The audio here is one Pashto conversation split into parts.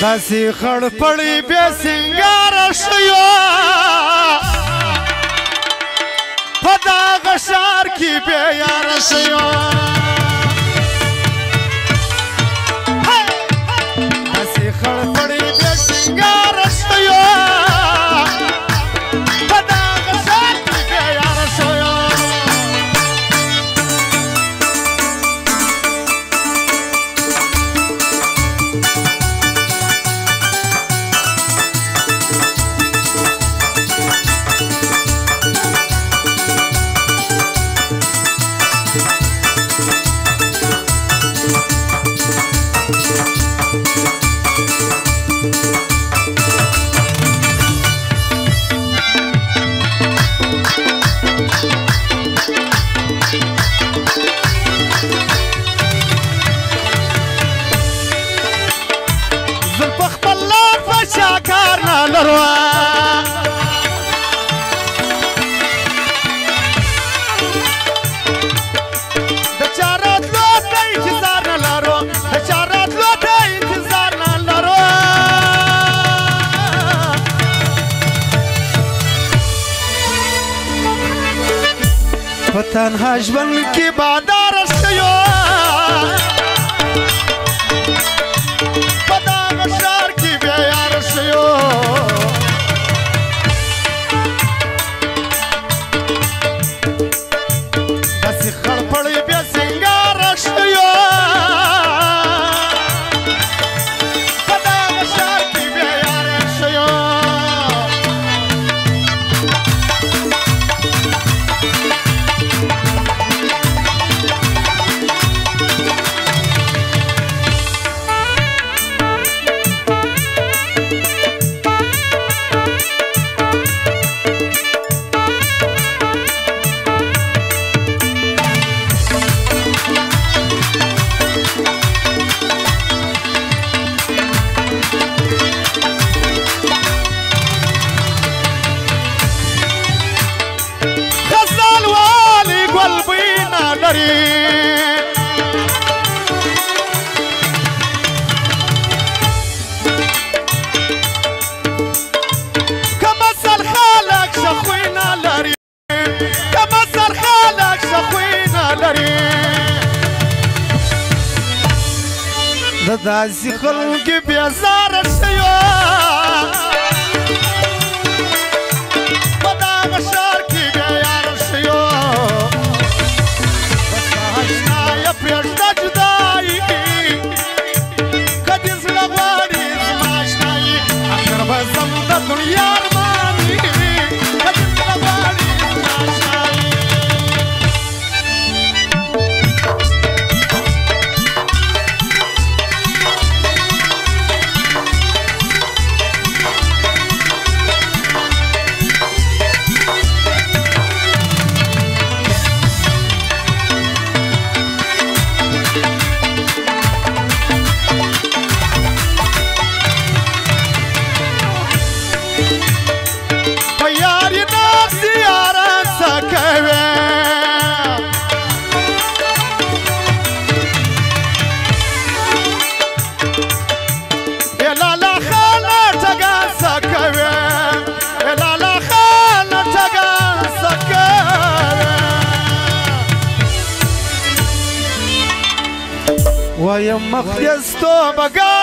داسې خړ پړی بیا سنگار شيو پدا غشار کی بیا یار شيو કરવા تنها ژوند کې بادار شيو داسې خلک بیا زار شيو ویم مخیستو بگا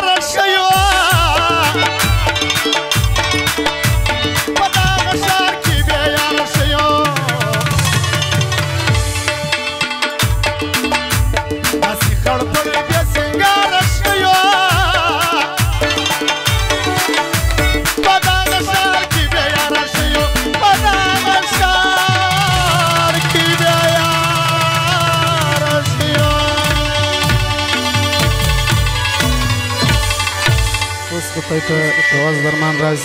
થયું તો તો જ ધર્માનરાજ